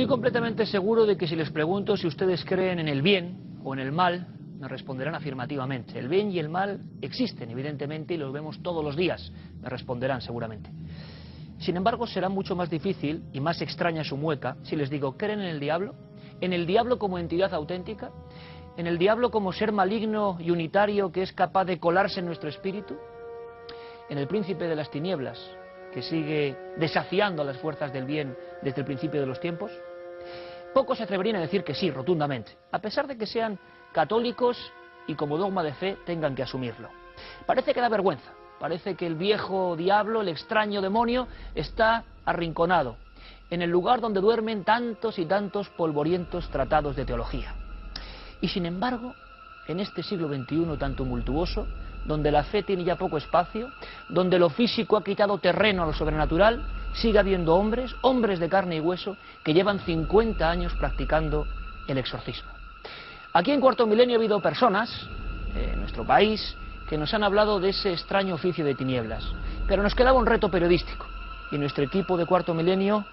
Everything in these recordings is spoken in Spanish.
Estoy completamente seguro de que si les pregunto si ustedes creen en el bien o en el mal, me responderán afirmativamente. El bien y el mal existen, evidentemente, y los vemos todos los días, me responderán seguramente. Sin embargo, será mucho más difícil y más extraña su mueca si les digo, ¿creen en el diablo? ¿En el diablo como entidad auténtica? ¿En el diablo como ser maligno y unitario que es capaz de colarse en nuestro espíritu? ¿En el príncipe de las tinieblas, que sigue desafiando a las fuerzas del bien desde el principio de los tiempos? Pocos se atreverían a decir que sí, rotundamente, a pesar de que sean católicos y como dogma de fe tengan que asumirlo. Parece que da vergüenza, parece que el viejo diablo, el extraño demonio, está arrinconado, en el lugar donde duermen tantos y tantos polvorientos tratados de teología. Y sin embargo, en este siglo XXI tan tumultuoso, donde la fe tiene ya poco espacio, donde lo físico ha quitado terreno a lo sobrenatural, sigue habiendo hombres, hombres de carne y hueso, que llevan 50 años practicando el exorcismo. Aquí en Cuarto Milenio ha habido personas, eh, en nuestro país, que nos han hablado de ese extraño oficio de tinieblas. Pero nos quedaba un reto periodístico y nuestro equipo de Cuarto Milenio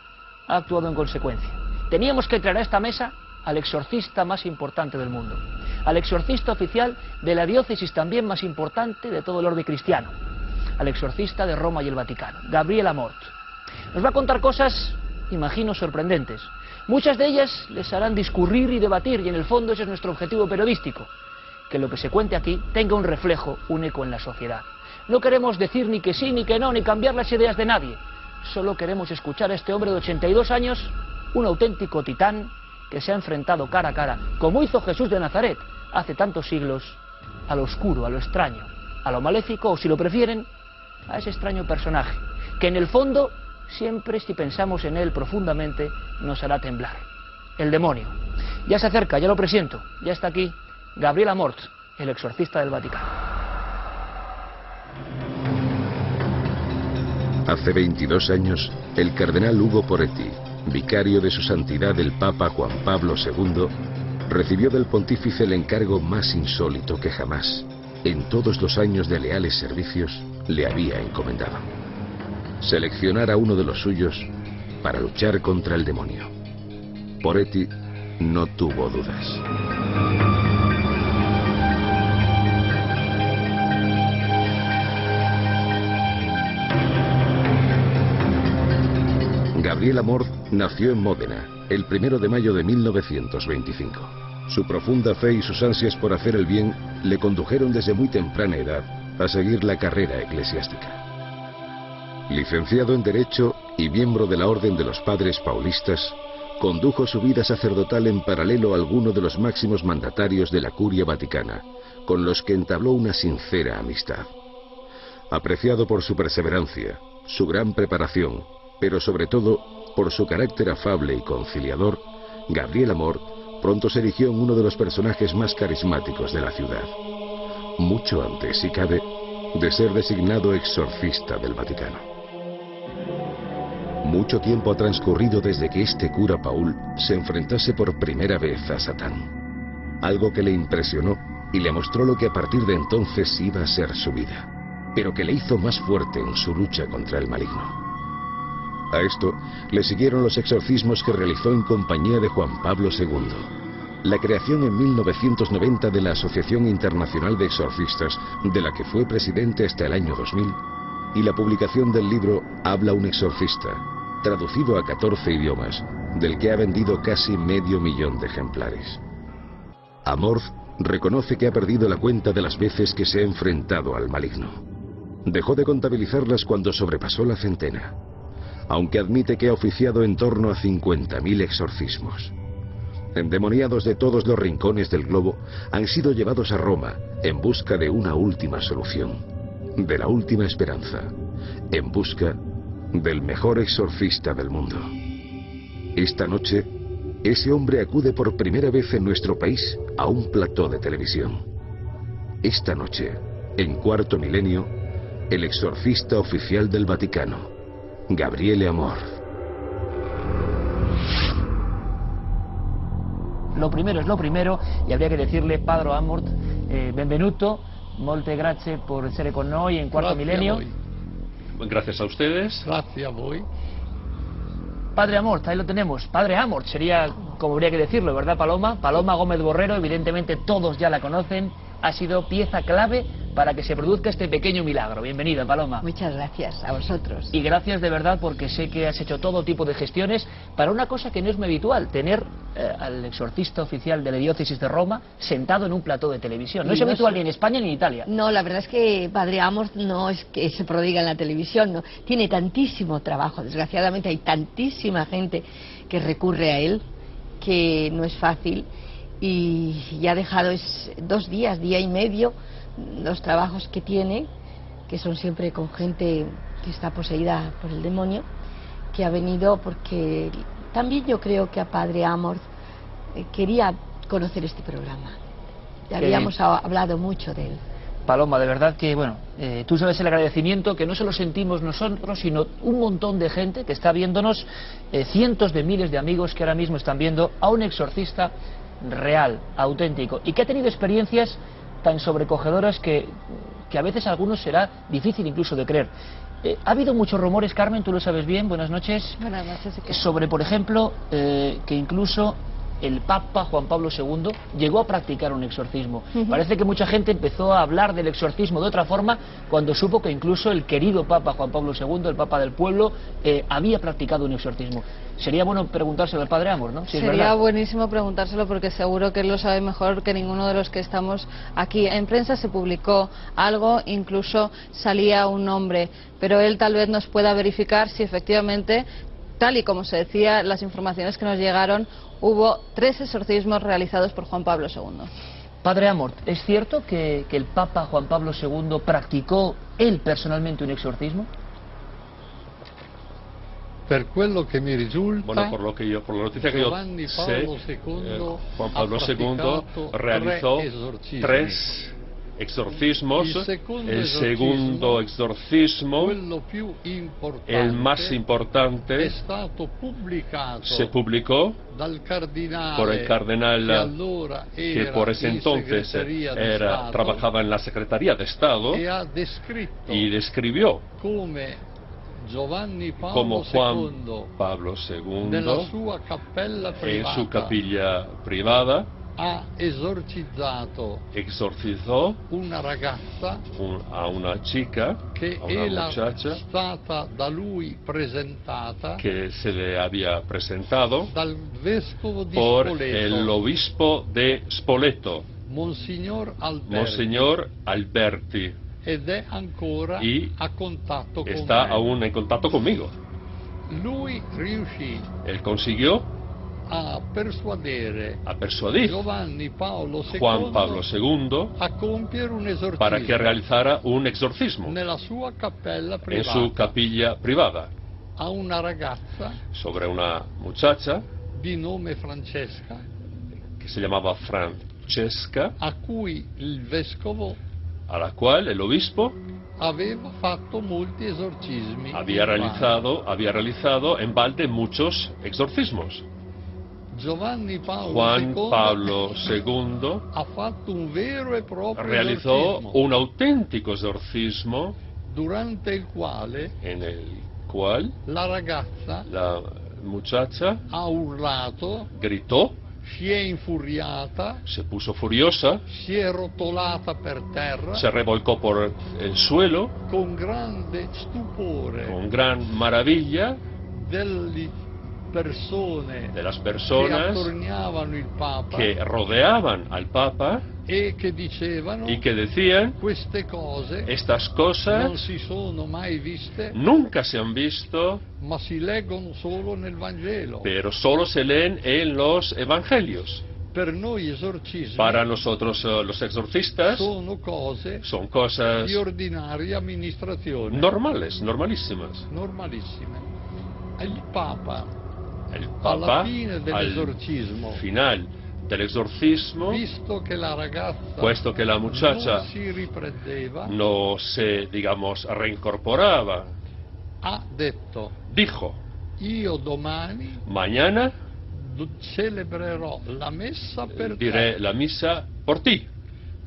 ha actuado en consecuencia. Teníamos que a esta mesa al exorcista más importante del mundo, al exorcista oficial de la diócesis también más importante de todo el orden cristiano, al exorcista de Roma y el Vaticano, Gabriel Amort. Nos va a contar cosas, imagino, sorprendentes. Muchas de ellas les harán discurrir y debatir, y en el fondo ese es nuestro objetivo periodístico, que lo que se cuente aquí tenga un reflejo, un eco en la sociedad. No queremos decir ni que sí, ni que no, ni cambiar las ideas de nadie. Solo queremos escuchar a este hombre de 82 años, un auténtico titán que se ha enfrentado cara a cara, como hizo Jesús de Nazaret hace tantos siglos, a lo oscuro, a lo extraño, a lo maléfico, o si lo prefieren, a ese extraño personaje, que en el fondo, siempre si pensamos en él profundamente, nos hará temblar. El demonio. Ya se acerca, ya lo presiento, ya está aquí Gabriel Amort, el exorcista del Vaticano. Hace 22 años, el cardenal Hugo Poretti, vicario de su santidad el Papa Juan Pablo II, recibió del pontífice el encargo más insólito que jamás, en todos los años de leales servicios, le había encomendado. Seleccionar a uno de los suyos para luchar contra el demonio. Poretti no tuvo dudas. Gabriel Amor nació en Módena el primero de mayo de 1925. Su profunda fe y sus ansias por hacer el bien le condujeron desde muy temprana edad a seguir la carrera eclesiástica. Licenciado en Derecho y miembro de la Orden de los Padres Paulistas, condujo su vida sacerdotal en paralelo a alguno de los máximos mandatarios de la Curia Vaticana, con los que entabló una sincera amistad. Apreciado por su perseverancia, su gran preparación pero sobre todo por su carácter afable y conciliador, Gabriel Amor pronto se erigió en uno de los personajes más carismáticos de la ciudad. Mucho antes, si cabe, de ser designado exorcista del Vaticano. Mucho tiempo ha transcurrido desde que este cura Paul se enfrentase por primera vez a Satán. Algo que le impresionó y le mostró lo que a partir de entonces iba a ser su vida, pero que le hizo más fuerte en su lucha contra el maligno. A esto le siguieron los exorcismos que realizó en compañía de Juan Pablo II. La creación en 1990 de la Asociación Internacional de Exorcistas, de la que fue presidente hasta el año 2000, y la publicación del libro Habla un exorcista, traducido a 14 idiomas, del que ha vendido casi medio millón de ejemplares. Amorth reconoce que ha perdido la cuenta de las veces que se ha enfrentado al maligno. Dejó de contabilizarlas cuando sobrepasó la centena aunque admite que ha oficiado en torno a 50.000 exorcismos. Endemoniados de todos los rincones del globo han sido llevados a Roma en busca de una última solución, de la última esperanza, en busca del mejor exorcista del mundo. Esta noche, ese hombre acude por primera vez en nuestro país a un plató de televisión. Esta noche, en cuarto milenio, el exorcista oficial del Vaticano, Gabriele Amor. Lo primero es lo primero y habría que decirle, Padre Amort, eh, benvenuto, molte grazie por essere con noi en Cuarto Grazie Milenio. a voi. Gracias a ustedes. Grazie a voi. Padre Amort, ahí lo tenemos. Padre Amort sería, como habría que decirlo, ¿verdad, Paloma? Paloma Gómez Borrero, evidentemente todos ya la conocen, ha sido pieza clave para que se produzca este pequeño milagro. Bienvenida, Paloma. Muchas gracias a vosotros. Y gracias de verdad porque sé que has hecho todo tipo de gestiones para una cosa que no es muy habitual, tener eh, al exorcista oficial de la diócesis de Roma sentado en un plató de televisión. No es No habitual ni en España ni en Italia. No, la verdad es que Padre Amos no es que se prodiga en la televisión, no. Tiene tantísimo trabajo, desgraciadamente hay tantísima gente que recurre a él que no es fácil y ya ha dejado es dos días, día y medio, los trabajos que tiene, que son siempre con gente que está poseída por el demonio, que ha venido porque también yo creo que a Padre Amor eh, quería conocer este programa. Ya Qué habíamos ha- hablado mucho de él. Paloma, de verdad que, bueno, eh, tú sabes el agradecimiento que no solo sentimos nosotros, sino un montón de gente que está viéndonos, eh, cientos de miles de amigos que ahora mismo están viendo a un exorcista real, auténtico, y que ha tenido experiencias tan sobrecogedoras que, que a veces a algunos será difícil incluso de creer. Eh, ha habido muchos rumores, Carmen, tú lo sabes bien, buenas noches, Buenas noches. sobre, por ejemplo, eh, que incluso el Papa Juan Pablo II llegó a practicar un exorcismo. Parece que mucha gente empezó a hablar del exorcismo de otra forma cuando supo que incluso el querido Papa Juan Pablo II, el Papa del pueblo, eh, había practicado un exorcismo. Sería bueno preguntárselo al Padre Amor, ¿no? Si Sería buenísimo preguntárselo porque seguro que él lo sabe mejor que ninguno de los que estamos aquí. En prensa se publicó algo, incluso salía un nombre, pero él tal vez nos pueda verificar si efectivamente, tal y como se decía, las informaciones que nos llegaron, hubo tres exorcismos realizados por Juan Pablo II. Padre Amor, ¿es cierto que, que el Papa Juan Pablo II practicó él personalmente un exorcismo? Per quello che mi risulta, Bueno, por lo que yo, por la noticia que yo sé, II eh, Juan Pablo II realizó tres exorcismos. El segundo exorcismo, el más importante, se publicó por el cardenal que por ese entonces era, trabajaba en la Secretaría de Estado e y describió como Juan Pablo II en su capilla privada ha esorcizzato exorcizó una ragazza un- a una chica, che una era muchacha stata da lui presentata que se le había presentado dal vescovo di por Spoleto, el obispo de Spoleto, Monsignor Alberti, Monseñor Alberti, ed è ancora Y a contatto con está me. aún en contacto conmigo. Lui riuscì Él consiguió a persuadere a persuadir Giovanni Paolo II Juan Pablo II a compiere un esorcismo para que realizara un exorcismo nella sua cappella en privata su capilla privada a una ragazza sobre una muchacha di nome Francesca que se llamaba Francesca, a cui il vescovo a la cual el obispo aveva fatto molti esorcismi había realizado, había realizado en balde muchos exorcismos. Giovanni Paolo Juan II Pablo II ha fatto un vero e proprio realizó esorcismo. un auténtico exorcismo durante il quale el cual la ragazza la muchacha ha urlato, gritó, si è infuriata, se puso furiosa, si è rotolata per terra se revolcó por el suelo con grande stupore con gran maravilla delle persone de las personas il Papa que rodeaban al Papa e che dicevano y que decían, queste cose estas non cosas si sono mai viste, nunca se han visto, si solo nel Vangelo. pero solo se leen en los evangelios. Para nosotros eh, los exorcistas sono cose son cosas normales, normalísimas. normalissime. Il Papa, El Papa, fine al final del exorcismo, visto che la ragazza puesto que la muchacha no se, digamos, reincorporaba, ha detto dijo, io domani mañana celebrerò la messa per diré te. la misa por ti.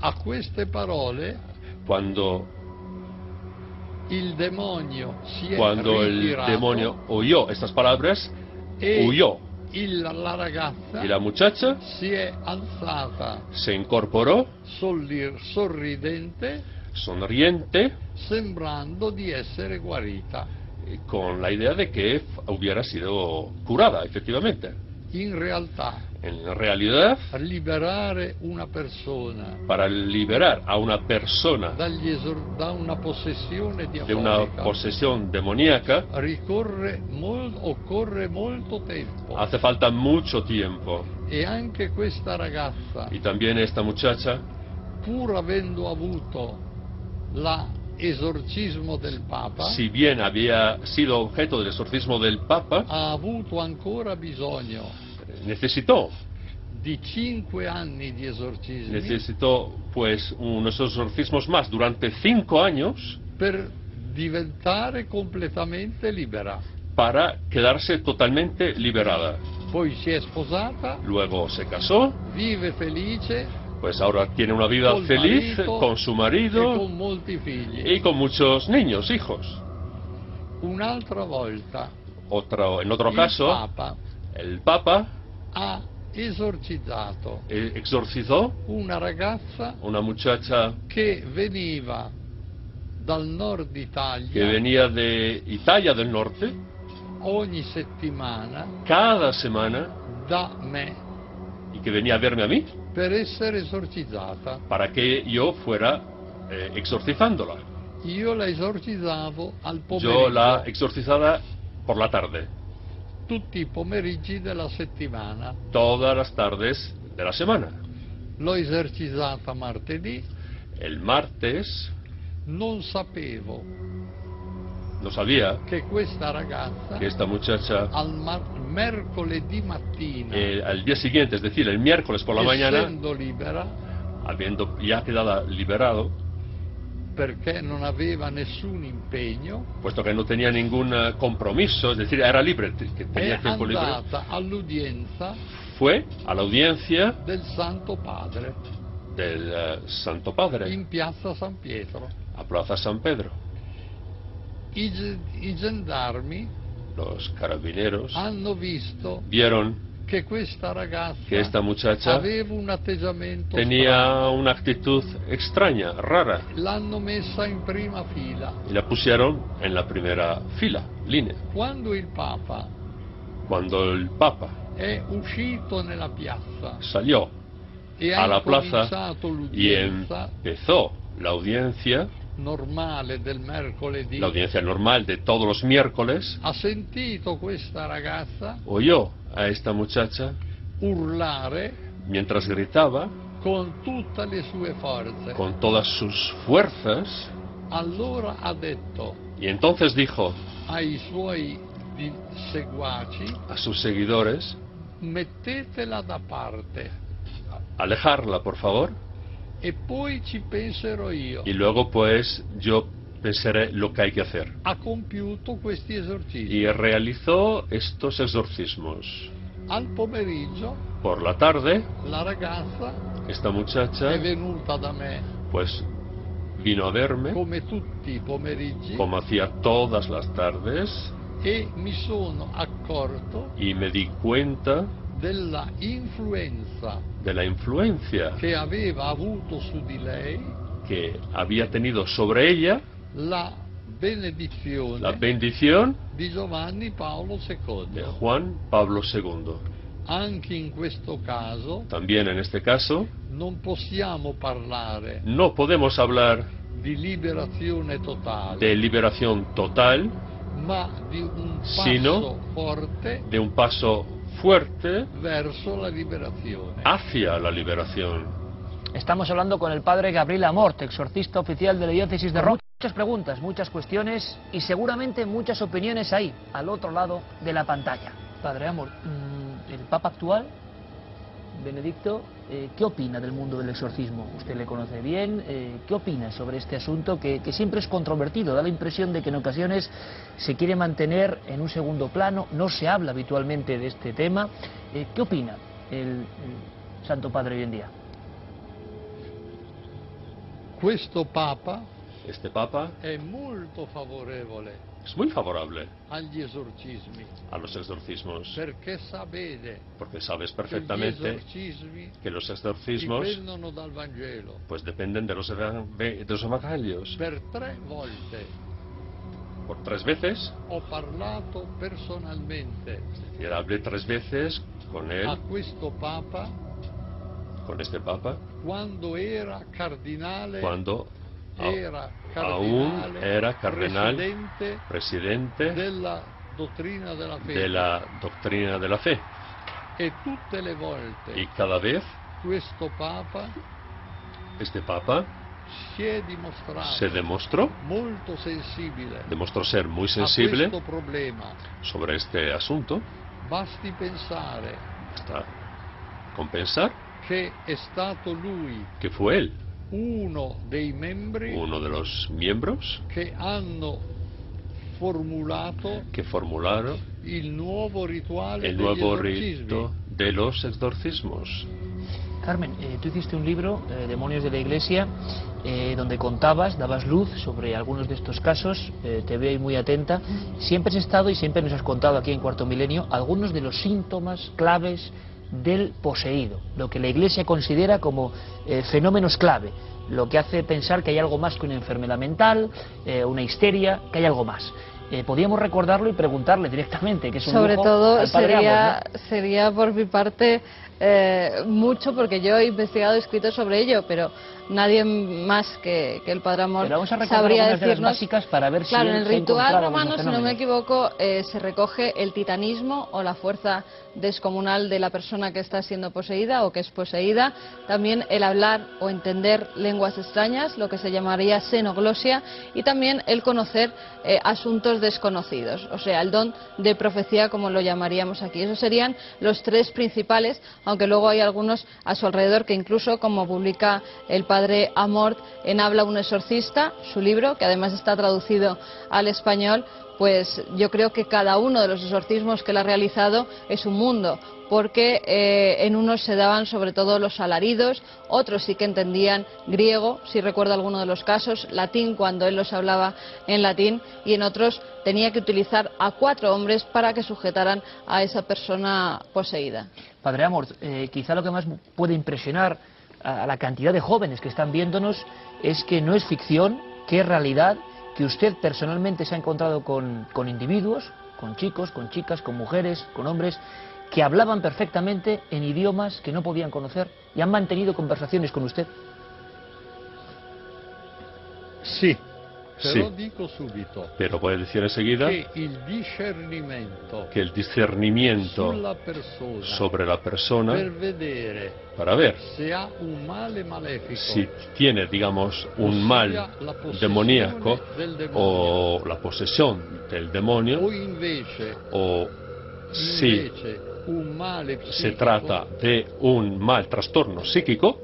A queste parole Cuando, il demonio si è cuando el demonio oyó estas palabras, e huyó. il- la ragazza Y la muchacha si è alzata se incorporó, solli- sorridente sonriente, sembrando di essere guarita. eh, con la idea de que hubiera sido curada, efectivamente. In realtà En realidad, liberare una persona. para liberar a una persona da una de una posesión demoníaca mol- occorre molto tempo. hace falta mucho tiempo. e anche questa ragazza Y también esta muchacha, pur avendo avuto la esorcismo del Papa si bien había sido objeto del exorcismo del Papa, ha avuto ancora bisogno necesitó, di cinque anni di esorcismi necesitó pues unos exorcismos más durante cinco años per diventare completamente libera. para quedarse totalmente liberada. Poi si è sposata, Luego se casó, vive felice pues ahora tiene una vida feliz con su e marido con molti figli. y con muchos niños, hijos. Un'altra volta Otro, en otro il caso, Papa el Papa ha esorcizzato exorcizó una ragazza una muchacha che veniva dal nord Italia que venía de Italia del Norte ogni settimana cada semana da me y que venía a verme a mí per essere esorcizzata. para que yo fuera eh, exorcizándola. Io la esorcizzavo al Yo la pomeriggio, exorcizaba por la tarde, tutti i pomeriggi della settimana. todas las tardes de la semana. L'ho esorcizzata martedì, El martes non sapevo no sabía che questa ragazza que esta muchacha al mercoledì mattina, eh, al día siguiente, es decir, el miércoles por la mañana, libera, habiendo ya quedado liberado, perché non aveva nessun impegno, puesto que no tenía ningún eh, compromiso, es decir, era libre, que è tenía tiempo libre, andata all'udienza fue a la audiencia del Santo Padre del eh, Santo Padre in piazza San Pietro. a Plaza San Pedro. I, i gendarmi Los carabineros hanno visto vieron che questa ragazza que esta muchacha aveva un atteggiamento tenía strano. una actitud extraña, rara, L'hanno messa in prima fila. y la pusieron en la primera fila, línea. Papa Cuando el Papa è uscito nella piazza salió e a la plaza y empezó la audiencia, normale del mercoledì, la audiencia normal de todos los miércoles, ha sentito questa ragazza oyó a esta muchacha urlare mientras gritaba con tutte le sue forze. con todas sus fuerzas Allora ha detto y entonces dijo ai suoi seguaci a sus seguidores, mettetela da parte alejarla por favor e poi ci penserò io. y luego pues yo pensaré lo que hay que hacer. Ha compiuto questi esorcismi. Y realizó estos exorcismos. Al pomeriggio Por la tarde, la ragazza esta è muchacha venuta da me pues vino a verme, come tutti i pomeriggi como hacía todas las tardes, e mi sono accorto y me di cuenta della influenza de la influencia che aveva avuto su di lei que había tenido sobre ella la benedizione la bendición di Giovanni Paolo de II. Juan Pablo II. Anche in questo caso También en este caso, non possiamo parlare no podemos hablar di liberazione totale, de liberación total, ma di un passo Sino- forte de un paso fuerte verso la liberazione. hacia la liberación. Estamos hablando con el padre Gabriel Amort, exorcista oficial de la diócesis de Roma. Muchas preguntas, muchas cuestiones y seguramente muchas opiniones ahí, al otro lado de la pantalla. Padre Amort, mm, el Papa actual, Benedicto, eh, ¿qué opina del mundo del exorcismo? Usted le conoce bien, eh, ¿qué opina sobre este asunto que, que siempre es controvertido? Da la impresión de que en ocasiones se quiere mantener en un segundo plano, no se habla habitualmente de este tema. Eh, ¿Qué opina el, el Santo Padre hoy en día? Questo Papa Este Papa es muy favorable a los exorcismos. Porque sabes perfectamente que los exorcismos pues dependen de los, de los evangelios. Per tre volte. Por tres veces, y hablé tres veces con él, a questo Papa con este Papa, quando era cardinale, cuando era aún era cardenal, presidente de la doctrina de la fe. E tutte le volte Y cada vez questo Papa este Papa si è dimostrato se demostró, molto sensibile demostró ser muy sensible problema. sobre este asunto, Basti pensare hasta compensar che è stato lui que fue él, uno dei membri uno de los miembros che hanno formulato que formularon il nuovo rituale el nuevo rito de los exorcismos. Carmen, eh, tú hiciste un libro, eh, Demonios de la Iglesia, eh, donde contabas, dabas luz sobre algunos de estos casos, eh, te veo ahí muy atenta. Siempre has estado y siempre nos has contado aquí en Cuarto Milenio algunos de los síntomas claves del poseído, lo que la Iglesia considera como eh, fenómenos clave, lo que hace pensar que hay algo más que una enfermedad mental, eh, una histeria, que hay algo más. Eh, podíamos recordarlo y preguntarle directamente, que es un Sobre todo sería, Amos, ¿no? sería por mi parte eh, mucho porque yo he investigado y escrito sobre ello, pero nadie más que, que el Padre Amor Pero vamos a sabría algunas de las decirnos. básicas para ver si Claro, en él el ritual romano, si no me equivoco, eh, se recoge el titanismo o la fuerza descomunal de la persona que está siendo poseída o que es poseída. También el hablar o entender lenguas extrañas, lo que se llamaría xenoglosia, y también el conocer eh, asuntos desconocidos, o sea, el don de profecía, como lo llamaríamos aquí. Esos serían los tres principales, aunque luego hay algunos a su alrededor que incluso, como publica el padre Amort en Habla un exorcista, su libro, que además está traducido al español, pues yo creo que cada uno de los exorcismos que él ha realizado es un mundo, porque eh, en unos se daban sobre todo los alaridos, otros sí que entendían griego, si recuerdo alguno de los casos, latín cuando él los hablaba en latín, y en otros tenía que utilizar a cuatro hombres para que sujetaran a esa persona poseída. Padre Amor, eh, quizá lo que más puede impresionar a, la cantidad de jóvenes que están viéndonos es que no es ficción, que es realidad, que usted personalmente se ha encontrado con, con individuos, con chicos, con chicas, con mujeres, con hombres, que hablaban perfectamente en idiomas que no podían conocer y han mantenido conversaciones con usted. Sì, Sì. dico subito Pero a decir enseguida che il discernimento que el discernimiento persona sobre la persona per vedere para ver se ha un male si tiene, digamos, un mal demoníaco o la posesión del demonio o invece, o invece male se trata de un mal trastorno psíquico,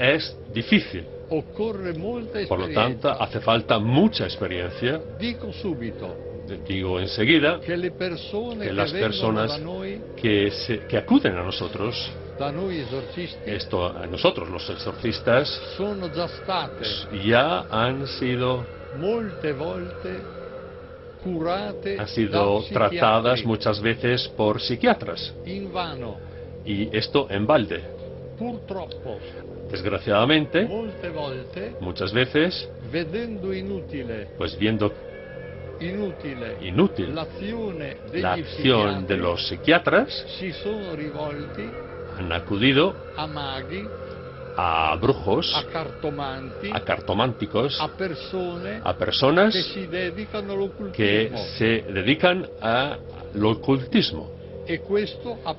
es difícil. Por lo tanto, hace falta mucha experiencia. Digo enseguida que las personas que, se- que acuden a nosotros, esto a nosotros los exorcistas, ya han sido, han sido da tratadas muchas veces por psiquiatras. Y esto en balde. Desgraciadamente, muchas veces, pues viendo inútil la acción de los psiquiatras, han acudido a brujos, a cartománticos, a personas que se dedican al ocultismo.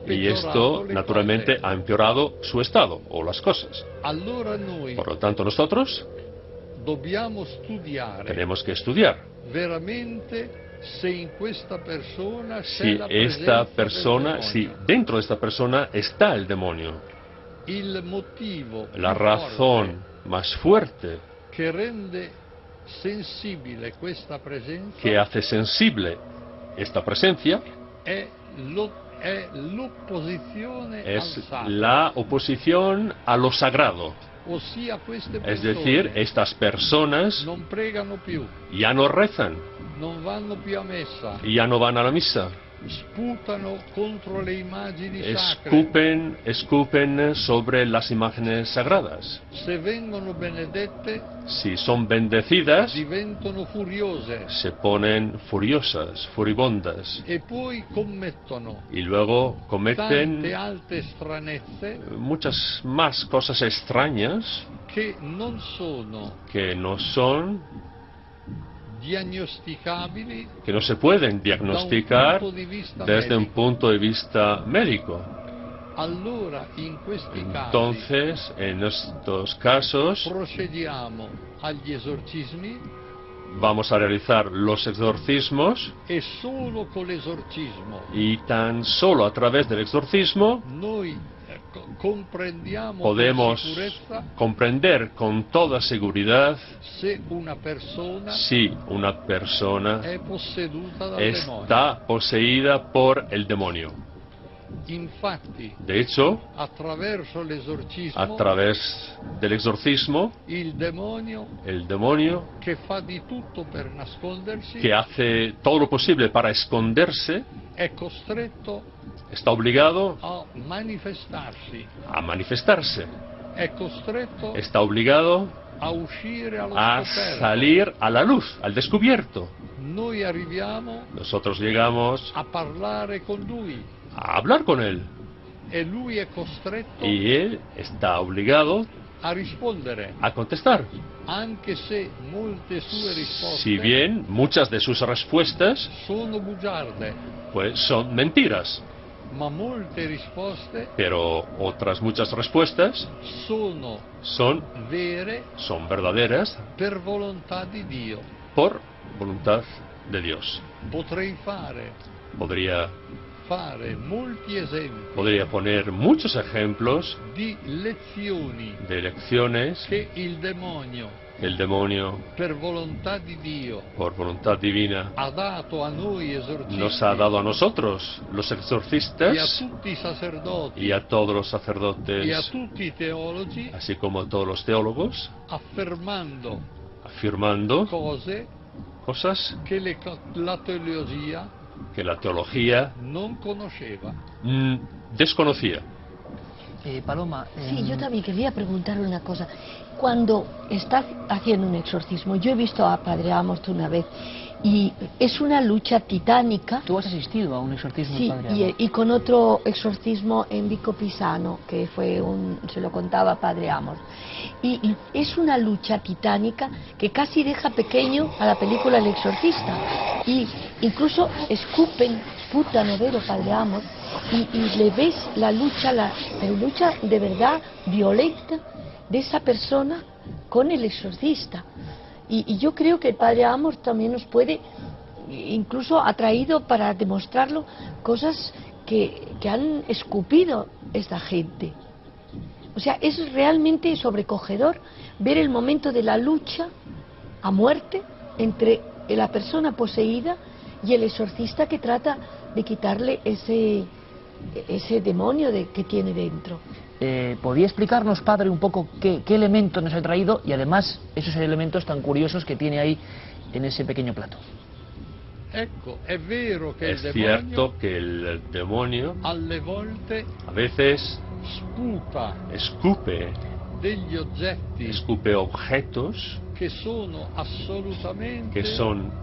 Y esto, naturalmente, ha empeorado su estado o las cosas. Por lo tanto, nosotros tenemos que estudiar si esta persona, si dentro de esta persona está el demonio. La razón más fuerte que hace sensible esta presencia es la oposición a lo sagrado. Ossia queste Es decir, estas personas ya no rezan, messa, ya no van a la misa, escupen, escupen sobre las imágenes sagradas. Si son bendecidas, se ponen furiosas, furibundas, e y luego cometen muchas más cosas extrañas che non sono que no son, que no se pueden diagnosticar desde un punto de vista médico. Entonces, en estos casos, vamos a realizar los exorcismos e y tan solo a través del exorcismo podemos comprender con toda seguridad se una persona si una persona está poseída por el demonio. De hecho, a través del exorcismo, el demonio, que hace todo lo posible para esconderse, está obligado a manifestarse, está obligado a salir a la luz, al descubierto. Nosotros llegamos a hablar con él. E y él está obligado a contestar. Si bien muchas de sus respuestas pues son mentiras, pero otras muchas respuestas son son verdaderas por voluntad de Dios. Podría podría poner muchos ejemplos de lecciones che il demonio, que el demonio por voluntad divina ha dato a noi esorcisti nos ha dado a nosotros los exorcistas y a todos los sacerdotes así como a todos los teólogos afirmando cose cosas que la teología non conosceva. desconocía. Eh, Paloma. Sí, em, yo también quería preguntarle una cosa. Cuando está haciendo un exorcismo, yo he visto a Padre Amos una vez y es una lucha titánica. Tú has asistido a un exorcismo Sí, padre y, y con otro exorcismo en Vico Pisano, que fue un, se lo contaba Padre Amos. Y, y es una lucha titánica que casi deja pequeño a la película El Exorcista. Y incluso escupen, puta novelo Padre Amos, y, y le ves la lucha, la, pero lucha de verdad violenta de esa persona con el exorcista. Y, yo creo que el Padre Amos también nos puede incluso ha traído para demostrarlo cosas que, que han escupido esta gente. O sea, es realmente sobrecogedor ver el momento de la lucha a muerte entre la persona poseída y el exorcista que trata de quitarle ese, ese demonio de, que tiene dentro. Eh, ¿Podría explicarnos, padre, un poco qué, qué elementos nos ha traído y además esos elementos tan curiosos que tiene ahí en ese pequeño plato? Es cierto que el demonio a veces escupe, escupe objetos que son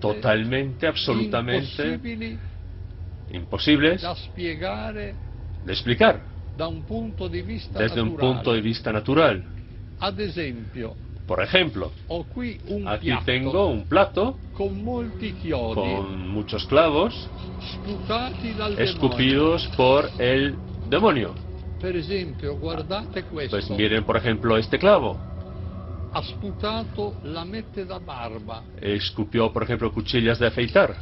totalmente, absolutamente imposibles de explicar desde un punto de vista natural. Por ejemplo, aquí tengo un plato con muchos clavos escupidos por el demonio. Pues miren, por ejemplo, este clavo. Escupió, por ejemplo, cuchillas de afeitar.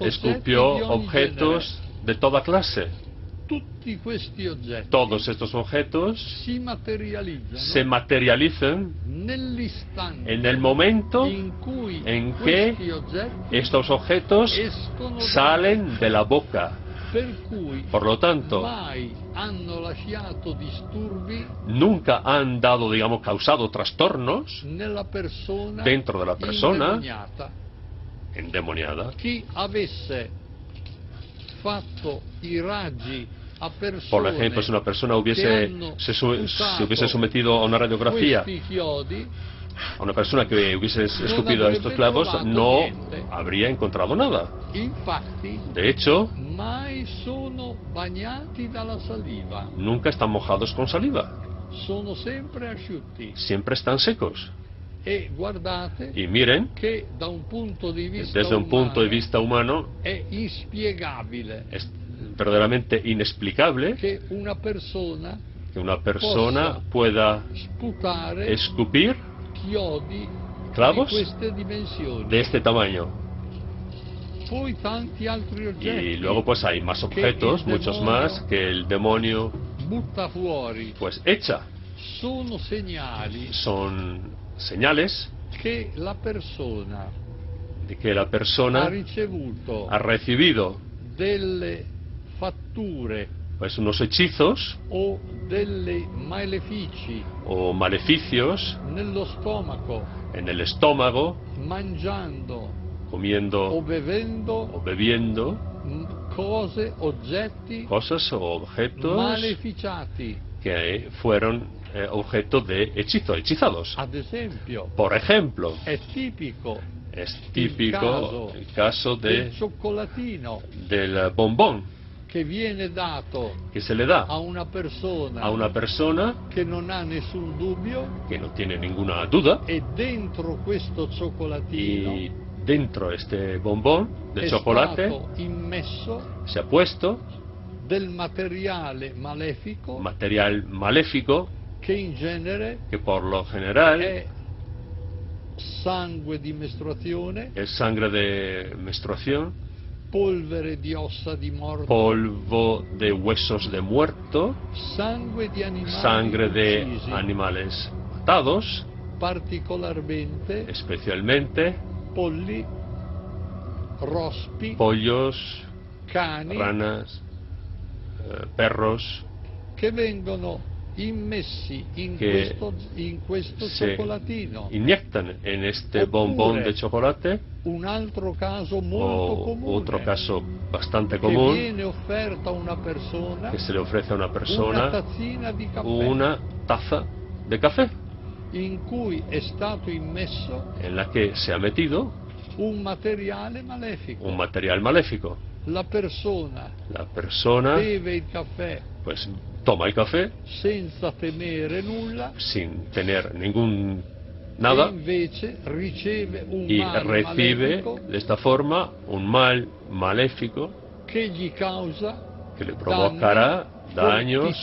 Escupió objetos de toda clase. Genere. Tutti questi oggetti Todos estos objetos se materializan en el momento in cui en que estos objetos salen de la boca Por lo tanto, nunca han dado, digamos, causado trastornos persona Dentro della persona. indemoniata. endemoniada. Por ejemplo, si una persona hubiese, se, hubiese sometido a una radiografía a una persona que hubiese escupido a estos clavos, no habría encontrado nada. De hecho, nunca están mojados con saliva, siempre están secos. E Y miren, desde un punto de vista humano, es verdaderamente inexplicable che una persona que una persona pueda escupir clavos de este tamaño. Y luego pues hay más objetos, Que muchos más, que el demonio pues echa. Son señales che la persona de que la persona ha recibido delle pues unos hechizos. O malefici. O maleficios. Stomaco. En el estómago, mangiando. O comiendo bevendo. O bebiendo. Cose, oggetti. Cosas o objetos. Maleficiati. que fueron eh, objeto de hechizo, hechizados. Ad esempio, Por ejemplo, è tipico es caso típico el caso del de, cioccolatino. del bombón che viene dato que se le da a una persona a una persona che non ha nessun dubbio que no tiene ninguna duda e dentro questo cioccolatino y dentro este bombón de è chocolate immesso se ha puesto del materiale malefico material maléfico che in genere que por lo general è sangue di mestruazione, es sangre de menstruación, polvere di ossa di morto, polvo de huesos de muerto, sangue di animali sangre de uccisi, animales matados, particolarmente especialmente polli, rospi, pollos, cani ranas, eh, perros, che vengono immessi in Che questo, in questo se cioccolatino. inyectan en este bombón de chocolate. Un altro caso molto comune otro caso bastante común viene offerta a una persona que se le ofrece a una persona tazzina di caffè. una taza de café. In cui è stato immesso en la que se ha metido un materiale un material maléfico. La persona La persona beve il caffè. pues toma el café. Senza temere nulla. Sin tener ningún e nada un y recibe de esta forma un mal maléfico. Che gli causa que le provocará daños,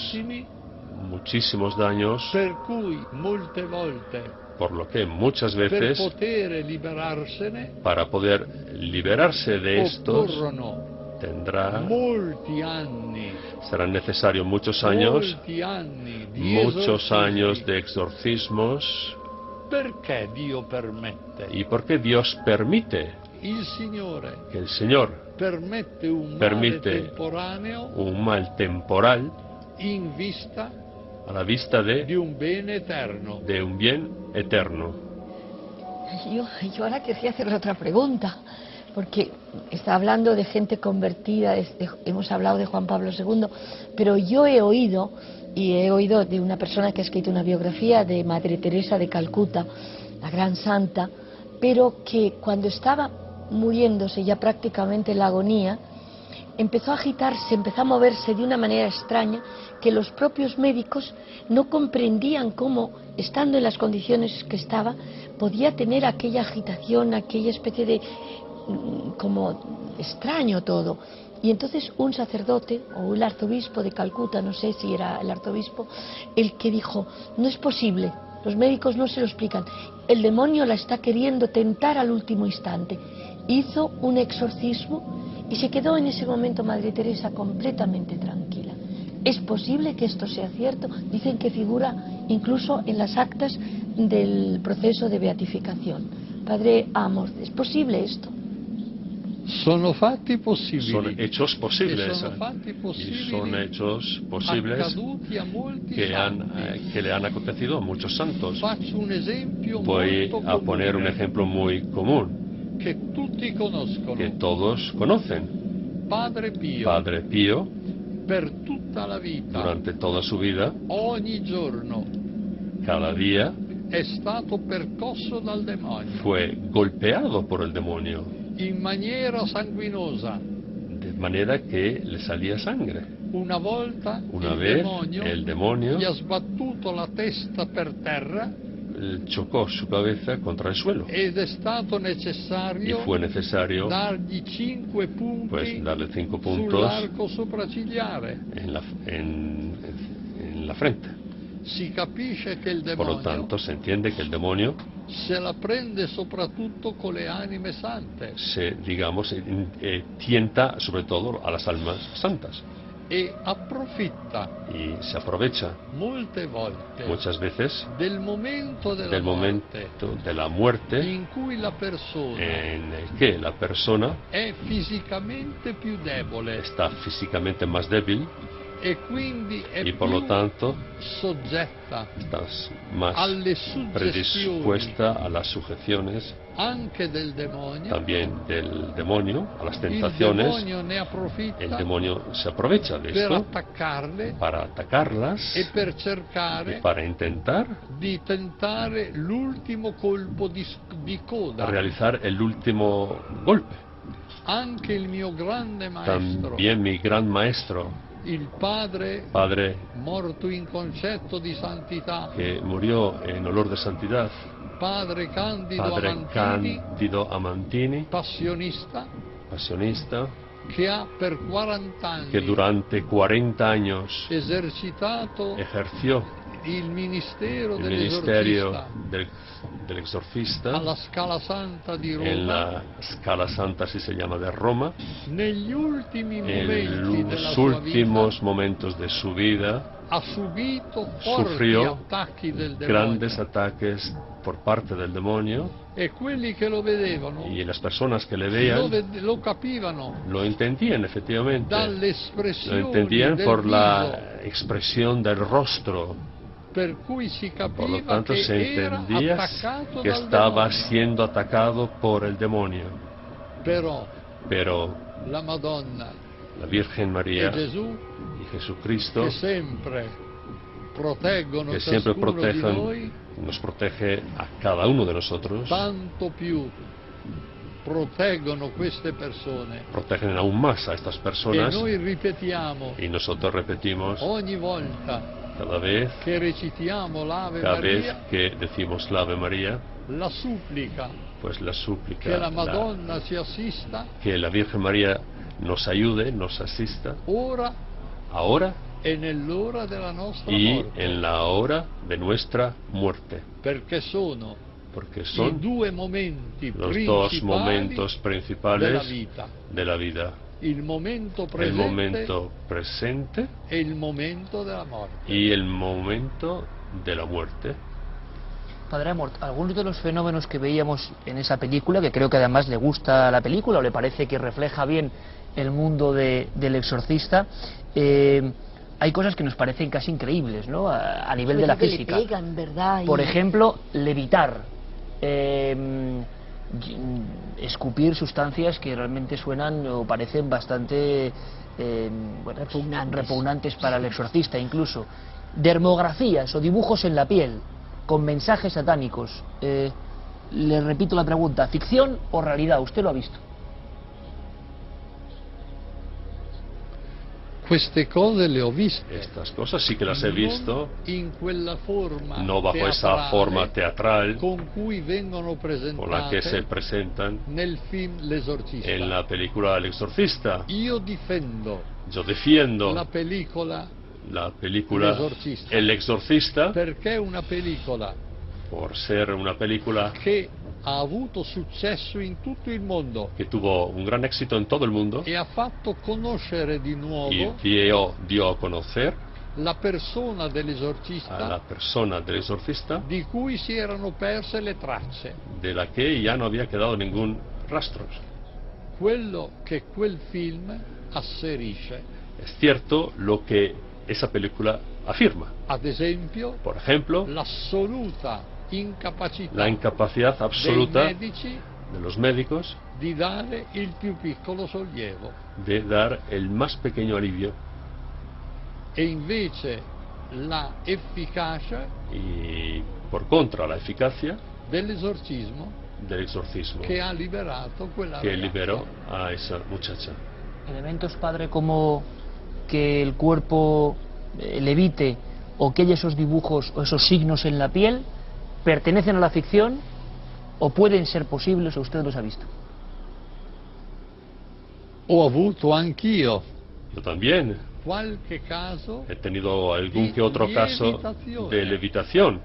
muchísimos daños, per cui molte volte por lo que muchas veces para poder liberarse de estos tendrá molti anni, serán necesarios muchos años, molti anni di muchos años de exorcismos. Perché Dio permette? ¿Y por qué Dios permite Il Signore que el Señor permette un Permite. un mal temporal in vista a la vista de, un bene eterno. de un bien eterno? Yo, yo ahora querría hacerle otra pregunta, porque está hablando de gente convertida, hemos hablado de Juan Pablo II, pero yo he oído, y he oído de una persona que ha escrito una biografía de Madre Teresa de Calcuta, la gran santa, pero que cuando estaba muriéndose ya prácticamente en la agonía, empezó a agitarse, empezó a moverse de una manera extraña que los propios médicos no comprendían cómo, estando en las condiciones que estaba, podía tener aquella agitación, aquella especie de como extraño todo. Y entonces un sacerdote o el arzobispo de Calcuta, no sé si era el arzobispo, el que dijo, no es posible, los médicos no se lo explican, el demonio la está queriendo tentar al último instante. Hizo un exorcismo y se quedó en ese momento Madre Teresa completamente tranquila. Es posible que esto sea cierto. Dicen que figura incluso en las actas del proceso de beatificación. Padre Amor, ¿es posible esto? Sono fatti possibili. son hechos posibles y son hechos posibles accaduti a molti que, han, eh, que le han acontecido a muchos santos. Voy a poner un ejemplo muy común. Que todos conocen. Padre Pio, Padre Pío, per tutta la vita, durante toda su vida, ogni giorno, cada día, è stato percosso dal demonio. Fue golpeado por el demonio, in maniera sanguinosa. de manera que le salía sangre. Una volta Una il vez demonio el demonio gli ha sbattuto la testa per terra eh, chocó su cabeza contra el suelo ed è stato y necessario fue necesario dargli cinque punti pues darle cinco puntos sull'arco sopraccigliare. en la, en, en la frente. Si capisce che il Por lo tanto, se entiende que el demonio se la prende soprattutto con le anime sante. se, digamos, eh, eh, tienta sobre todo a las almas santas e approfitta y se aprovecha molte volte muchas veces del momento del morte momento de la muerte in cui la persona en el que la persona è fisicamente più debole. Está físicamente más débil e y por più lo tanto soggetta estás más predispuesta a las sujeciones anche del demonio. también del demonio, a las tentaciones. demonio ne approfitta El demonio se aprovecha de per esto attaccarle para atacarlas e per y cercare para intentar di tentare l'ultimo colpo di, di coda. realizar el último golpe. Anche il mio grande maestro, También mi gran maestro, il padre padre morto in concetto di santità, que murió en olor de santidad, padre Candido padre Amantini, Cándido Amantini, passionista, pasionista, che ha per 40 anni que durante 40 años esercitato il ministero ministerio del, del exorcista. Alla Scala Santa di Roma. en la Scala Santa, así se llama, de Roma, negli ultimi en momenti della los últimos vita momentos de su vida, ha subito forti sufrió attacchi del grandes ataques por parte del demonio. E quelli che lo vedevano y las personas que le lo, veían ved- lo capivano lo entendían efectivamente, lo entendían por viso, la expresión del rostro, por lo tanto se entendía que estaba siendo atacado por el demonio, pero la Madonna la Virgen María y Jesucristo que siempre noi nos protege a cada uno de nosotros, tanto più proteggono queste persone. protegen aún más a estas personas y nosotros repetimos ogni volta cada vez, che recitiamo l'Ave cada vez que decimos la Ave María, la supplica pues la súplica, che la la- Madonna ci assista. que la Virgen María nos ayude, nos asista, ora ahora e nell'ora della nostra y morte. en la hora de nuestra muerte, perché sono porque son due momenti los dos momentos principales vita. de la vida, il momento el presente momento presente e momento della morte y el momento de la muerte. Padre Amort, algunos de los fenómenos que veíamos en esa película, que creo que además le gusta la película o le parece que refleja bien el mundo de- del exorcista, eh, hay cosas que nos parecen casi increíbles, ¿no? A, a nivel de la física. pegan, ¿verdad? Por ejemplo, levitar, eh, escupir sustancias que realmente suenan o parecen bastante eh, bueno, Repugnantes. repugnantes para el exorcista incluso. Dermografías o dibujos en la piel con mensajes satánicos. Eh, le repito la pregunta, ¿ficción o realidad? ¿Usted lo ha visto? Queste cose le ho viste Estas cosas sí que las he visto, non in quella forma no bajo esa forma teatral con cui vengono con la que se presentan nel film L'esorcista. en la película El Exorcista. Io difendo Yo defiendo la pellicola la película. El Exorcista perché una pellicola por ser una película che ha avuto successo in tutto il mondo que tuvo un gran éxito en todo el mundo e ha fatto conoscere di y nuovo dio, dio a conocer la persona dell'esorcista persona del exorcista di cui si erano perse le tracce. de la que ya no había quedado ningún rastro. quello che quel film asserisce. Es cierto lo que esa película afirma. Ad esempio, Por ejemplo, l'assoluta incapacità la incapacidad absoluta medici de los médicos di dare il più piccolo sollievo. de dar el más pequeño alivio. E invece la efficacia y por contra la eficacia dell'esorcismo del exorcismo che ha liberato quella que liberó a esa muchacha. Elementos, padre, como que el cuerpo eh, levite o que haya esos dibujos o esos signos en la piel, pertenecen a la ficción o pueden ser posibles o usted los ha visto. Ho avuto anch'io. Yo también. Qualche caso he tenido algún que otro caso de levitación.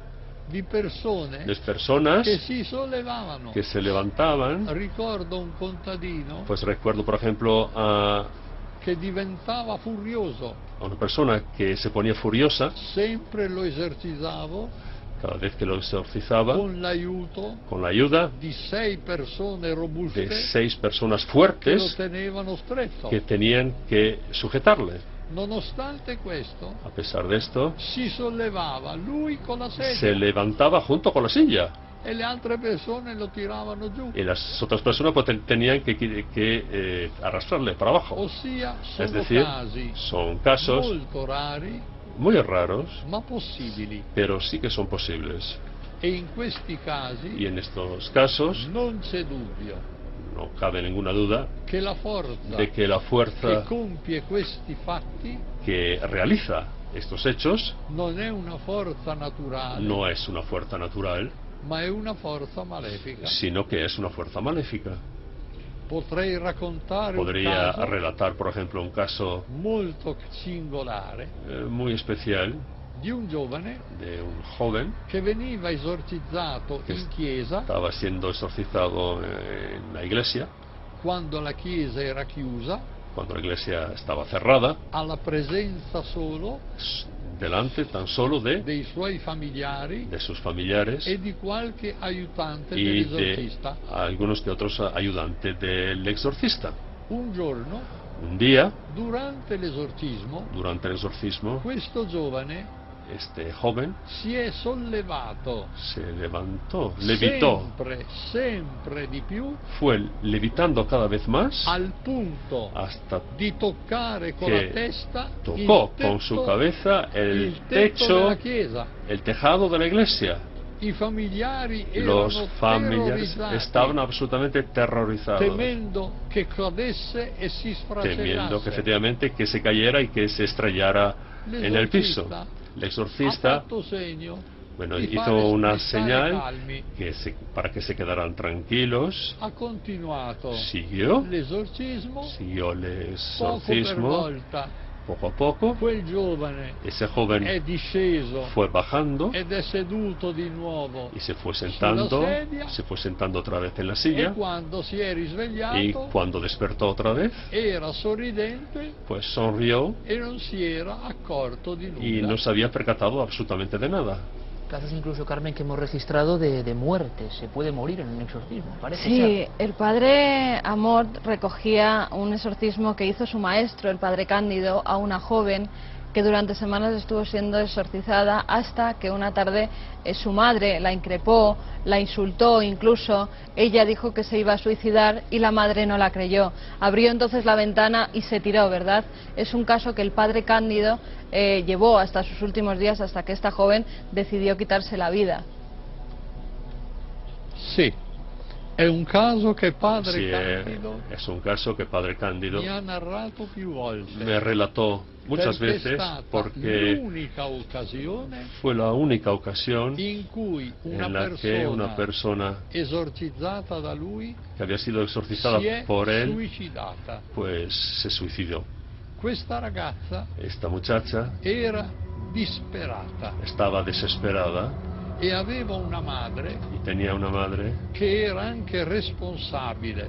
Di persone de personas che si sollevavano. que se levantaban. Ricordo un contadino Pues recuerdo, por ejemplo, a che diventava furioso, a una persona que se ponía furiosa. Sempre lo esercitavo cada vez que lo exorcizaba con la ayuda de seis personas fuertes que tenían que sujetarle. Nonostante questo, A pesar de esto, si sollevava lui con la se levantaba junto con la silla le altre persone lo tiravano giù. y las otras personas pues, ten- tenían que, eh, arrastrarle para abajo. Ossia, Es decir, son casos molto rari muy raros, pero sí que son posibles. e Y en estos casos non c'è dubbio no cabe ninguna duda de que la fuerza que realiza estos hechos no es una fuerza natural, ma è una forza malefica. sino que es una fuerza maléfica. Potrei raccontare Podría un caso relatar, por ejemplo, un caso molto singolare. eh, muy especial. Di un giovane de un joven che veniva esorcizzato in chiesa estaba siendo exorcizado eh, en la iglesia, quando la chiesa era chiusa, cuando la iglesia estaba cerrada, alla presenza solo s- delante tan solo de, dei suoi familiari de sus familiares e di qualche aiutante y de algunos que otros ayudantes del exorcista. Un giorno, Un día, durante l'esorcismo, durante el exorcismo, questo giovane este joven si è sollevato se levantó, levitó, sempre, sempre di più. Fue levitando cada vez más al punto hasta di toccare con la testa tocó tetto, con su cabeza el techo, el tejado de la iglesia. I familiari Los familiares estaban absolutamente terrorizados, temendo che cadesse e si temiendo que efectivamente que se cayera y que se estrellara en el piso. El exorcista. Bueno, hizo una señal que se- para que se quedaran tranquilos, siguió, siguió el exorcismo. Poco a poco. Quel giovane Ese è joven disceso fue bajando ed è seduto di nuovo y se fue sentando, se fue sentando otra vez en la e silla quando si è risvegliato y cuando despertó otra vez, era sorridente pues sonrió e non si era accorto di nulla. y no se había percatado absolutamente de nada. Casos incluso, Carmen, que hemos registrado de, de muerte. Se puede morir en un exorcismo, parece Sí, ser. el padre Amort recogía un exorcismo que hizo su maestro, el padre Cándido, a una joven que durante semanas estuvo siendo exorcizada hasta que una tarde eh, su madre la increpó, la insultó incluso, ella dijo que se iba a suicidar y la madre no la creyó. Abrió entonces la ventana y se tiró, ¿verdad? Es un caso que el padre Cándido eh, llevó hasta sus últimos días, hasta que esta joven decidió quitarse la vida. Sì, è un caso che padre eh, Candido es un caso que Padre mi ha narrato più volte. me relató muchas veces porque fue la única ocasión in cui una en la que persona una persona esorcizzata da lui que había sido exorcizada por él suicidata. pues se suicidó. Esta muchacha era disperata estaba desesperada e aveva una madre y tenía una madre che era anche responsabile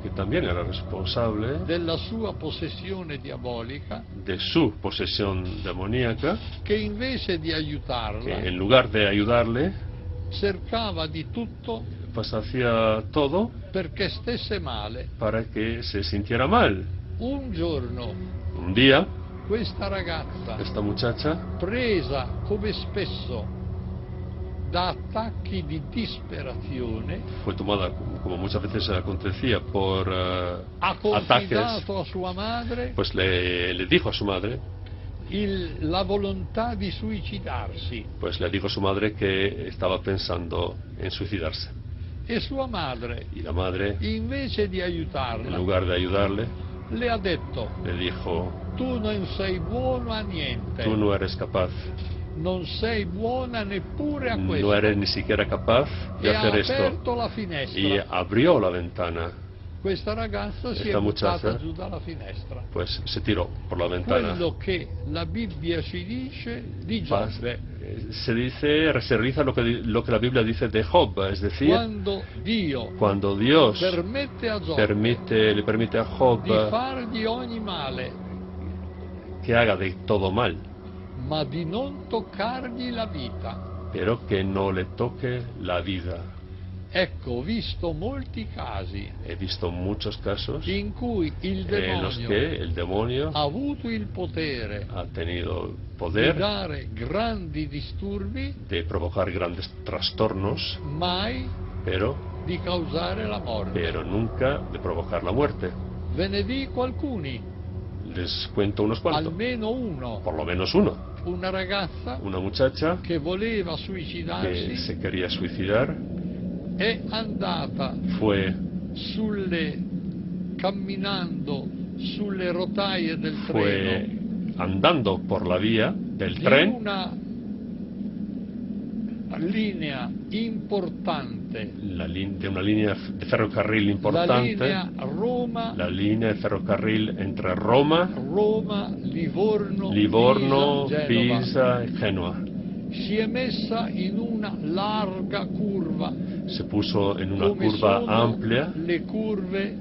que también era responsable della sua possessione diabolica de su posesión demoníaca, che invece di que aiutarla en lugar de ayudarle cercava di tutto pues hacía todo perché stesse male. para que se sintiera mal. Un giorno Un día, questa ragazza, esta muchacha, presa come spesso da attacchi di disperazione, fue tomada, como muchas veces acontecía, por eh, ha ataques, confidato a sua madre. Pues le, le dijo a su madre, il- la volontà di suicidarsi. Pues le dijo a su madre que estaba pensando en suicidarse. e sua madre, Y la madre, invece di en lugar de ayudarle, le ha detto le dijo, tu non sei buono a niente, tú no eres capaz, non sei buona neppure a questo. no eres ni siquiera capaz de ha hacer esto. Y abrió la ventana, Questa ragazza si è Esta buttata muchacha- giù dalla finestra. pues se tiró por la ventana. Quello che la Bibbia ci dice di Giobbe. eh, se dice, se realiza lo que, lo que la Biblia dice de Job, es decir, Quando Dio cuando Dios permette a Giobbe permite, le permite a Job di fargli ogni male, que haga de todo mal, ma di non toccargli la vita. pero que no le toque la vida. Ecco, ho visto molti casi He visto muchos casos in cui il demonio que el demonio ha avuto il potere ha tenido di poder dare grandi disturbi, de provocar grandes trastornos, mai pero, di causare la morte. pero nunca de provocar la muerte. Ve ne dico alcuni, Les cuento unos cuantos, almeno uno, por lo menos uno. una ragazza Una muchacha che voleva que suicidarsi se quería suicidar. è andata fue, sulle camminando sulle rotaie del fue treno. andando por la vía del tren. una linea importante, la lin- de una línea de ferrocarril la importante, linea Roma, la línea de ferrocarril entre Roma, Roma, Livorno, Livorno, Pisa, y Genoa. Si è messa in una larga curva, Se puso en una curva amplia, le curve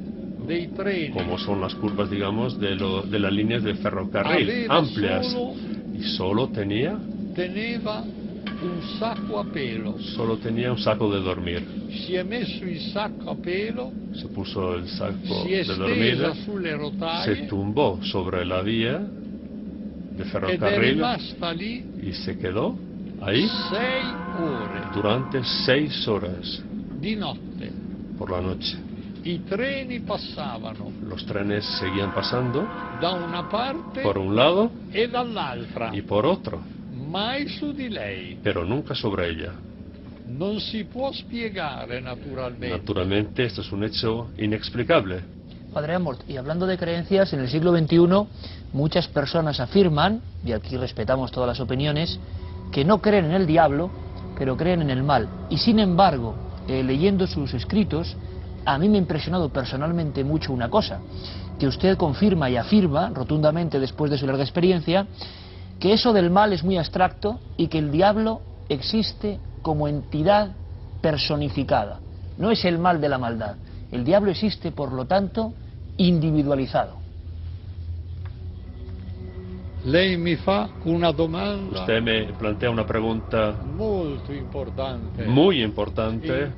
dei treni. como son las curvas, digamos, de, lo- de las líneas de ferrocarril, Aveva amplias. solo- Y solo tenía, teneva un sacco a pelo. solo tenía un saco de dormir. Si è messo il sacco a pelo, Se puso el saco si de dormir, sulle se rotaie tumbó sobre la vía de ferrocarril lì y se quedó ahí sei ore durante seis horas di notte. por la noche. I treni passavano Los trenes seguían pasando da una parte por un lado e dall'altra, y por otro, mai su di lei. pero nunca sobre ella. Non si può spiegare naturalmente. Naturalmente, esto es un hecho inexplicable. Padre Amort, y hablando de creencias, en el siglo XXI muchas personas afirman, y aquí respetamos todas las opiniones, que no creen en el diablo, pero creen en el mal. Y sin embargo, eh, leyendo sus escritos, a mí me ha impresionado personalmente mucho una cosa, que usted confirma y afirma rotundamente después de su larga experiencia, que eso del mal es muy abstracto y que el diablo existe como entidad personificada. No es el mal de la maldad. El diablo existe, por lo tanto, individualizado. Lei mi fa una domanda Usted me plantea una pregunta molto importante. muy importante.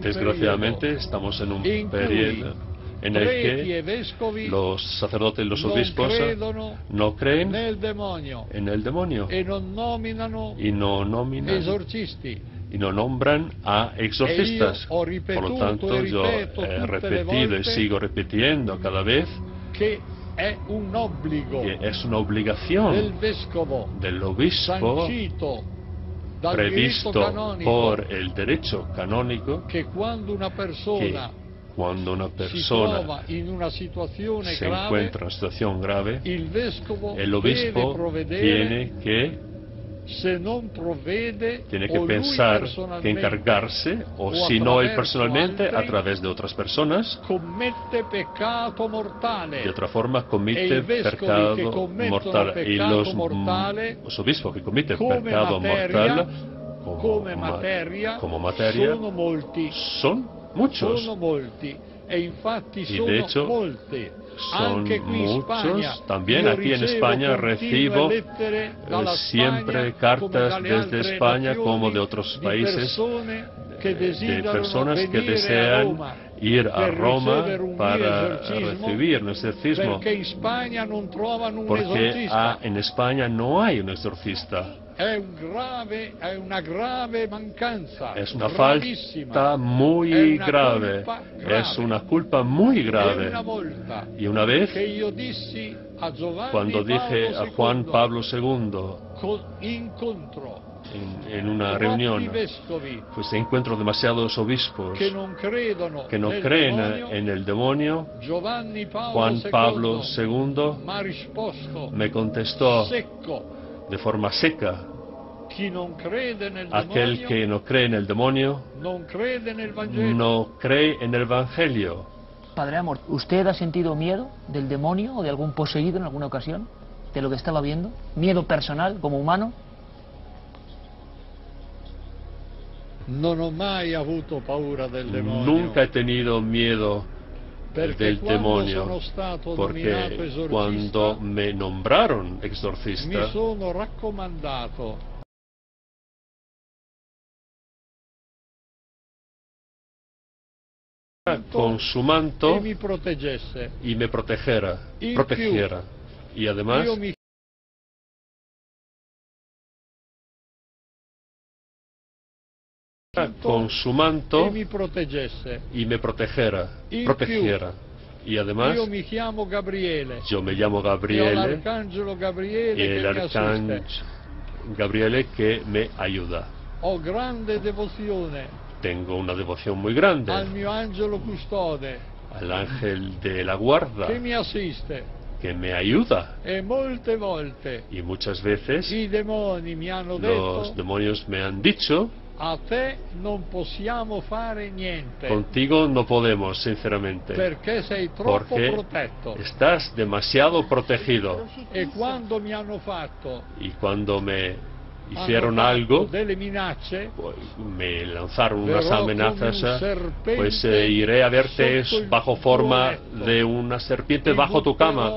Desgraciadamente, periodo estamos en un periodo en el que los sacerdotes y los obispos no creen en el demonio. y no nominan. Y no nombran a exorcistas. Por lo tanto, yo ripeto he repetido y sigo repitiendo cada vez que es una obligación del obispo previsto por el derecho canónico que cuando una persona trova in una situazione se encuentra en una situación grave, el obispo tiene que, se non provvede tiene que pensar, que encargarse, o, o si no él personalmente, a altri, través de otras personas, mortale. De otra forma E che pecado mortal. Y los, mortale, los obispos que comiten come pecado materia, mortal como, come ma- materia, como materia son muchos. e Y de hecho, son muchos. También aquí en España recibo eh, siempre cartas desde España como de otros países de desiderano personas que desean ir a Roma para recibir un exorcismo. porque ah, en España no hay un exorcista. Es una falta muy grave, es una culpa muy grave. Y una vez, cuando dije a Juan Pablo II en, en una reunión, pues encuentro demasiados obispos que no creen en el demonio, Juan II Pablo II me contestó de forma seca, aquel que no cree en el demonio no cree en el Evangelio. Padre Amor, ¿usted ha sentido miedo del demonio o de algún poseído en alguna ocasión? ¿De lo que estaba viendo? ¿Miedo personal como humano? non ho mai avuto paura del demonio Nunca he tenido miedo perché del demonio, sono stato nominato porque cuando me nombraron mi exorcista, sono raccomandato. con su manto mi proteggesse. y me protegera, In protegiera. Y además con su manto y me protegera, In protegiera. Y además io mi chiamo Gabriele yo me llamo e Gabriele y el arcángel Gabriele que me ayuda. ho grande devozione Tengo una devoción muy grande al mio angelo custode al ángel de la guarda che mi assiste que me ayuda. e molte volte Y muchas veces i demoni mi hanno los detto demonios me han dicho, a te non possiamo fare niente. Contigo no podemos, sinceramente, perché sei troppo porque protetto. estás demasiado protegido. e quando mi hanno fatto Y cuando me hicieron algo, delle minacce pues, me lanzaron unas amenazas, eh, pues eh, iré a verte bajo forma letto. de una serpiente bajo tu cama,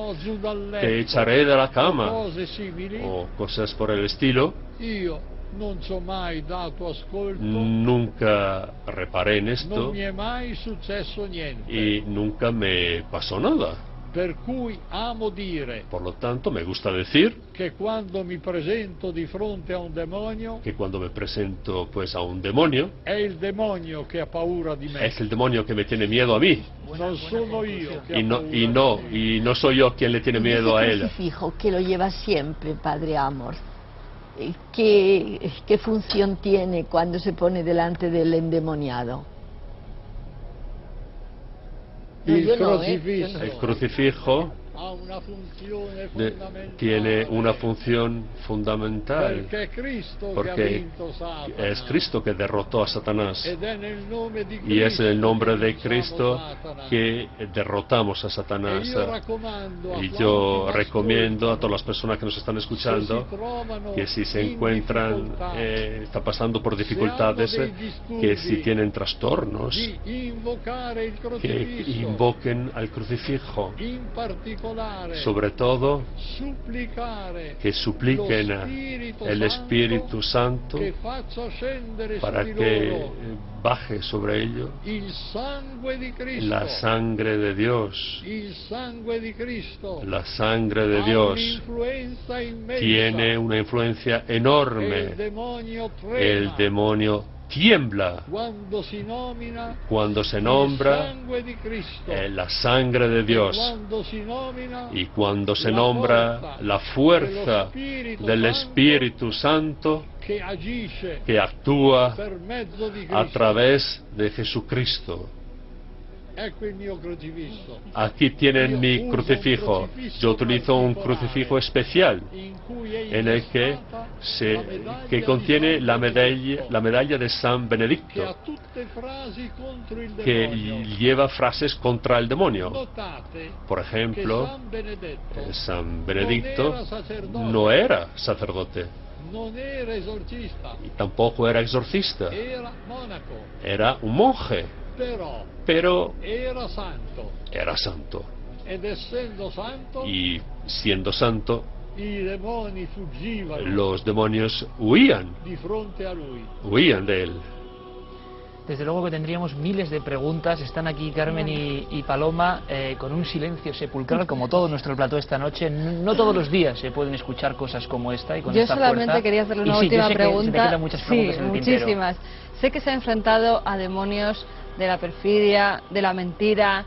te echaré de la cama, cose simili. O cosas por el estilo. io non ci ho mai dato ascolto. Nunca reparé en non esto mi è mai successo niente. y nunca me pasó nada. per cui amo dire Por lo tanto, me gusta decir che quando mi presento di fronte a un demonio que cuando me presento pues a un demonio, è il demonio che ha paura di me. es el demonio que me tiene miedo a mí. Non sono io che y no y no y no soy yo quien le tiene miedo a él. crucifijo que lo lleva siempre, Padre Amor, ¿qué, ¿qué función tiene cuando se pone delante del endemoniado? No, no, ¿eh? no. El crucifijo de- tiene una función fundamental porque es Cristo que derrotó a Satanás. Y es en el nombre de Cristo que derrotamos a Satanás. Y yo mi recomiendo a todas las personas que nos están escuchando que si se encuentran, eh, está pasando por dificultades, eh, que si tienen trastornos, que invoquen al crucifijo. Sobre todo, que supliquen el Espíritu Santo scendere para que baje sobre ello il sangue di Cristo la sangre de Dios. La sangre de Dios tiene una influencia enorme. El demonio tiembla. Cuando se nombra eh, la sangre de e Dios y cuando se nombra la fuerza del Espíritu Santo que actúa a través de Jesucristo. ecco il mio crocifisso Aquí tienen mi crucifijo. Yo utilizo un crucifijo especial en el que, se, que contiene la medalla, la medalla de San Benedicto, que lleva frases contra el demonio. Por ejemplo, San Benedicto no era sacerdote. Y tampoco era exorcista, era un monje, pero era santo era santo. ed essendo santo y siendo santo, i demoni fuggivano los demonios huían, di fronte a lui. huían de él. Desde luego que tendríamos miles de preguntas. Están aquí Carmen y, y Paloma eh, con un silencio sepulcral como todo nuestro plató esta noche. No, no todos los días se pueden escuchar cosas como esta y con Yo esta solamente fuerza. quería hacerle Y una sí, yo última sé que se pregunta. quedan muchas preguntas sí, en el tintero. muchísimas. Sé que se ha enfrentado a demonios de la perfidia, de la mentira,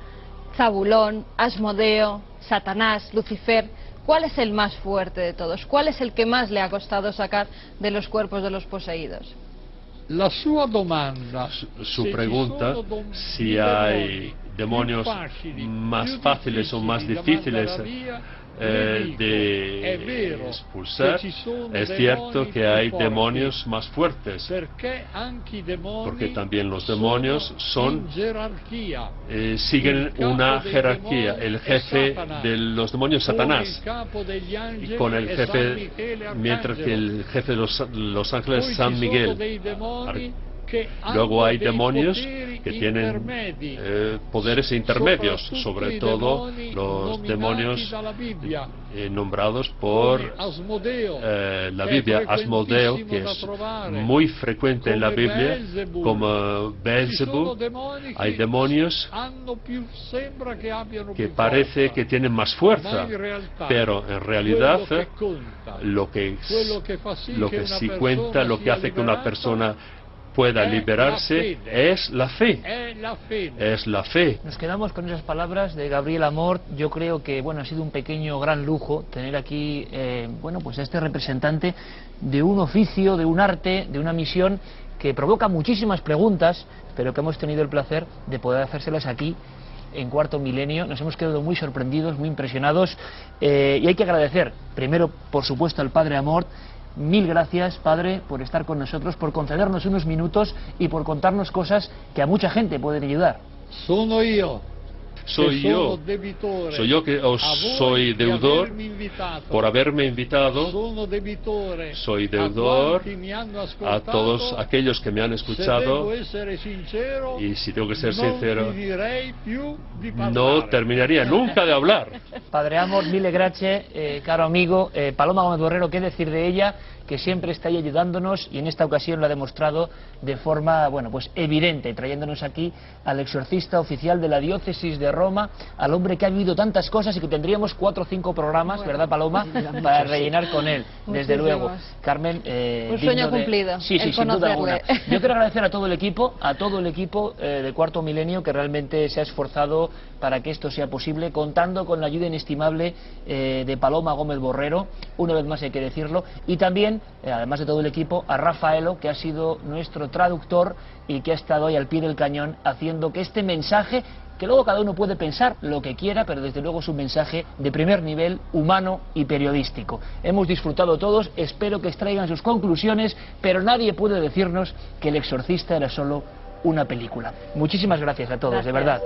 Zabulón, Asmodeo, Satanás, Lucifer. ¿Cuál es el más fuerte de todos? ¿Cuál es el que más le ha costado sacar de los cuerpos de los poseídos? La sua domanda, Su, pregunta, si hay demoni demonios más fáciles o más difíciles eh, de vero expulsar, es cierto que hay demonios más fuertes, porque también los demonios son eh, siguen una jerarquía. El jefe de los demonios Satanás, y con el jefe, mientras que el jefe de los, los ángeles San Miguel. Luego hay demonios que tienen eh, poderes intermedios, sobre todo los demonios eh, nombrados por eh, la Biblia, Asmodeo, que es trovare, muy frecuente en la Biblia, como Beelzebub. Hay demonios que parece que tienen más fuerza, pero en realidad lo que, lo que sí cuenta, lo que hace que una persona pueda liberarse es la fe, es la fe. Nos quedamos con esas palabras de Gabriel Amor. Yo creo que bueno ha sido un pequeño gran lujo tener aquí eh, bueno pues a este representante de un oficio, de un arte, de una misión que provoca muchísimas preguntas, pero que hemos tenido el placer de poder hacérselas aquí en cuarto milenio. Nos hemos quedado muy sorprendidos, muy impresionados eh, y hay que agradecer primero, por supuesto, al Padre Amor. Mil gracias, Padre, por estar con nosotros, por concedernos unos minutos y por contarnos cosas que a mucha gente pueden ayudar. Sono io. Soy yo, soy yo que os soy deudor por haberme invitado. Soy a deudor a todos aquellos que me han escuchado. y si tengo que ser sincero, no terminaría nunca de hablar. Padre Amor, mille grazie, eh, caro amigo. Eh, Paloma Gómez Borrero, ¿qué decir de ella? Que siempre está ahí ayudándonos y en esta ocasión lo ha demostrado de forma, bueno, pues evidente, trayéndonos aquí al exorcista oficial de la diócesis de Roma, al hombre que ha vivido tantas cosas y que tendríamos cuatro o cinco programas, ¿verdad, Paloma? Para rellenar con él, desde luego. Carmen, eh, Un sueño de- cumplido, Sí, sí, sin duda alguna. Yo quiero agradecer a todo el equipo, a todo el equipo eh, de Cuarto Milenio que realmente se ha esforzado para que esto sea posible, contando con la ayuda inestimable eh, de Paloma Gómez Borrero, una vez más hay que decirlo, y también, eh, además de todo el equipo, a Rafaelo, que ha sido nuestro traductor y que ha estado ahí al pie del cañón haciendo que este mensaje que luego cada uno puede pensar lo que quiera, pero desde luego es un mensaje de primer nivel humano y periodístico. Hemos disfrutado todos, espero que extraigan sus conclusiones, pero nadie puede decirnos que El Exorcista era solo una película. Muchísimas gracias a todos, de verdad.